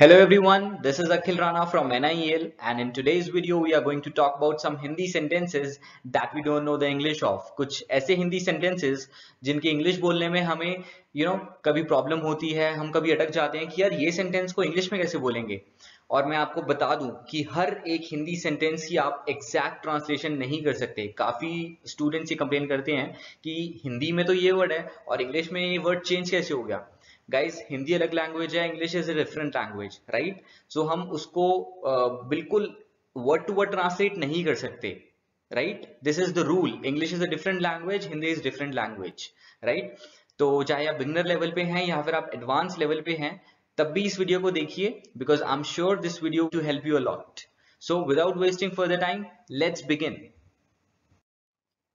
Hello everyone, this is Akhil Rana from NIEL and in today's video we are going to talk about some Hindi sentences that we don't know the English of. कुछ ऐसे Hindi sentences जिनके English बोलने में हमें you know कभी problem होती है हम कभी अटक जाते हैं कि यार ये सेंटेंस को इंग्लिश में कैसे बोलेंगे? और मैं आपको बता दूँ कि हर एक हिंदी सेंटेंस की आप एग्जैक्ट ट्रांसलेशन नहीं कर सकते। काफ़ी स्टूडेंट्स ये कंप्लेन करते हैं कि हिंदी में तो ये वर्ड है और इंग्लिश में ये वर्ड चेंज कैसे हो गया? गाइस हिंदी अलग लैंग्वेज है English is a different language right so हम उसको uh, बिल्कुल वर्ड टू वर्ड ट्रांसलेट नहीं कर सकते right this is the rule English is a different language Hindi is different language right तो चाहे आप बिगनर लेवल पे हैं या फिर आप एडवांस लेवल पे हैं तब भी इस वीडियो को देखिए because I am sure this video to help you a lot so without wasting further time let's begin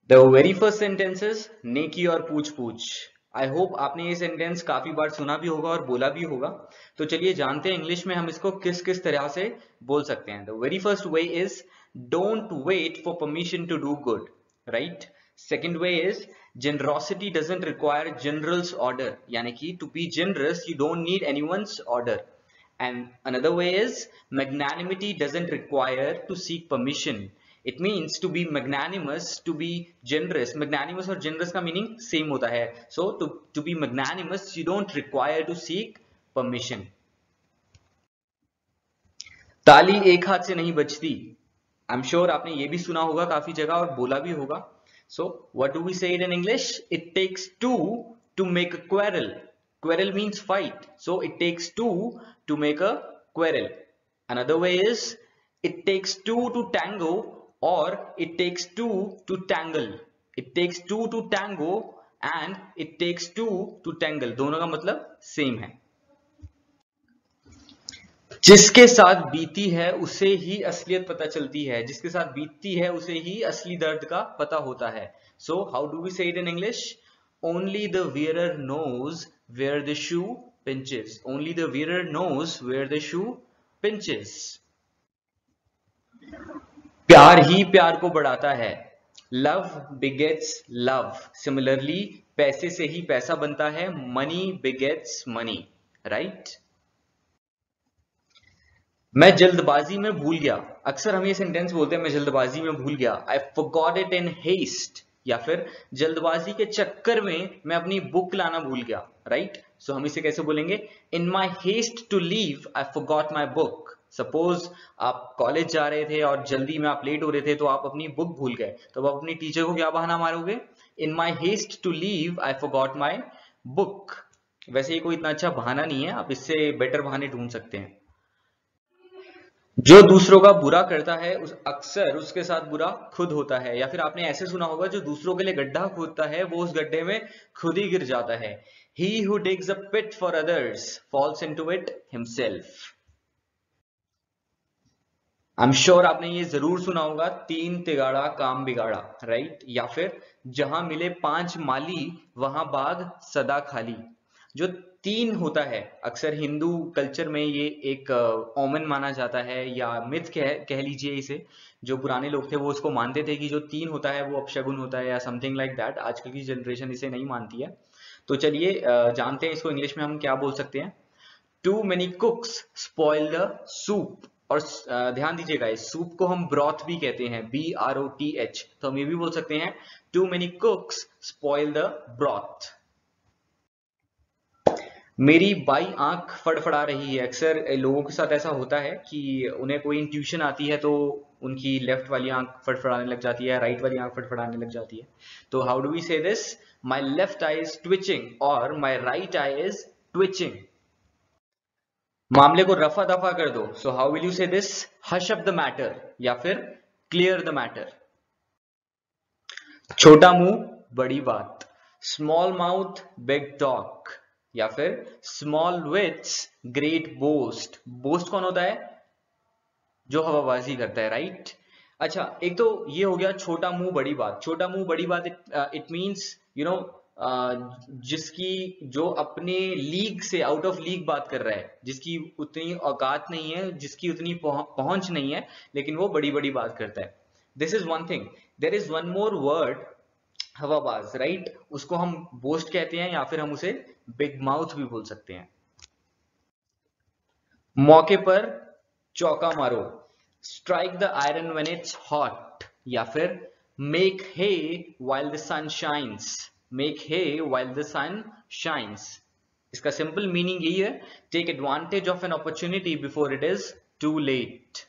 the very first sentences नेकी और पूछ पूछ आई होप आपने ये सेंटेंस काफ़ी बार सुना भी होगा और बोला भी होगा। तो चलिए जानते हैं इंग्लिश में हम इसको किस किस तरह से बोल सकते हैं। Very first way is don't wait for permission to do good right second way is generosity doesn't require generals order यानी कि to be generous you don't need any one order and another way is magnanimity doesn't require to seek permission it means to be magnanimous to be generous magnanimous और generous का meaning same होता है. So to to be magnanimous you don't require to seek permission ताली एक हाथ से नहीं बचती आई एम श्योर आपने ये भी सुना होगा काफ़ी जगह और बोला भी होगा. सो what do we say in English it takes two to make a quarrel quarrel means fight so it takes two to make a quarrel another way is, it takes two to tango or it takes two to tangle. It takes two to tango and it takes two to tangle. दोनों का मतलब same hai जिसके साथ बीती है, उसे ही असलियत पता चलती है। जिसके साथ बीतती है, उसे ही असली दर्द का पता होता है। So how do we say it in English only the wearer knows where the shoe pinches only the wearer knows where the shoe pinches प्यार ही प्यार को बढ़ाता है। लव बिगेट्स लव सिमिलरली पैसे से ही पैसा बनता है। मनी बिगेट्स मनी राइट मैं जल्दबाजी में भूल गया। अक्सर हम ये सेंटेंस बोलते हैं मैं जल्दबाजी में भूल गया। I forgot it in haste या फिर जल्दबाजी के चक्कर में मैं अपनी बुक लाना भूल गया राइट right? सो so, हम इसे कैसे बोलेंगे? In my haste to leave I forgot my book suppose आप कॉलेज जा रहे थे और जल्दी में आप लेट हो रहे थे तो आप अपनी बुक भूल गए। तो आप अपनी टीचर को क्या बहाना मारोगे? In my haste to leave I forgot my book वैसे ये कोई इतना अच्छा बहाना नहीं है, आप इससे बेटर बहाने ढूंढ सकते हैं। जो दूसरों का बुरा करता है, उस अक्सर उसके साथ बुरा खुद होता है। या फिर आपने ऐसे सुना होगा, जो दूसरों के लिए गड्ढा खोदता है, वो उस गड्ढे में खुद ही गिर जाता है। He who digs a pit for others falls into it himself I am sure आपने ये ज़रूर सुना होगा तीन तिगाड़ा काम बिगाड़ा राइट या फिर जहाँ मिले पाँच माली वहाँ बाग सदा खाली। जो तीन होता है अक्सर हिंदू कल्चर में ये एक ओमन माना जाता है या मिथ कह, कह लीजिए इसे। जो पुराने लोग थे वो उसको मानते थे कि जो तीन होता है वो अपशगुन होता है या समथिंग लाइक दैट आजकल की जनरेशन इसे नहीं मानती है। तो चलिए जानते हैं इसको इंग्लिश में हम क्या बोल सकते हैं। Too many cooks spoil the soup और ध्यान दीजिएगा इस सूप को हम ब्रॉथ भी कहते हैं B R O T H तो हम ये भी बोल सकते हैं too many cooks spoil the broth मेरी बाई आँख फड़फड़ा रही है। अक्सर लोगों के साथ ऐसा होता है कि उन्हें कोई इंट्यूशन आती है तो उनकी लेफ़्ट वाली आँख फड़फड़ाने लग जाती है राइट वाली आँख फड़फड़ाने लग जाती है। तो how do we say this my left eye is twitching और my right eye is twitching मामले को रफा दफ़ा कर दो। So how will you say this hush up the matter या फिर क्लियर द मैटर छोटा मुँह, बड़ी बात। स्मॉल माउथ बिग टॉक या फिर small wits great boast boast कौन होता है? जो हवाबाजी करता है राइट right? अच्छा एक तो ये हो गया छोटा मुँह, बड़ी बात। छोटा मुँह, बड़ी बात इट मींस यू नो जिसकी, जो अपने लीग से आउट ऑफ़ लीग बात कर रहा है, जिसकी उतनी औकात नहीं है, जिसकी उतनी पहुँच नहीं है, लेकिन वो बड़ी बड़ी बात करता है। This is one thing there is one more word हवाबाज right उसको हम बोस्ट कहते हैं या फिर हम उसे बिग माउथ भी बोल सकते हैं। मौके पर चौका मारो। Strike the iron when it's hot या फिर make hay while the sun shines make hay while the sun shines इसका सिंपल मीनिंग यही है take advantage of an opportunity before it is too late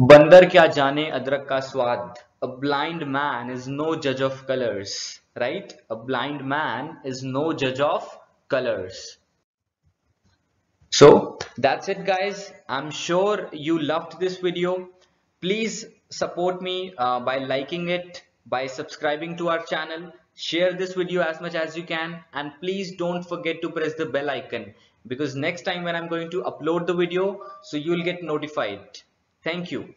बंदर क्या जाने अदरक का स्वाद a blind man is no judge of colors right a blind man is no judge of colors so that's it guys i'm sure you loved this video please support me uh, by liking it by subscribing to our channel share this video as much as you can and please don't forget to press the bell icon because next time when i'm going to upload the video so you'll get notified. Thank you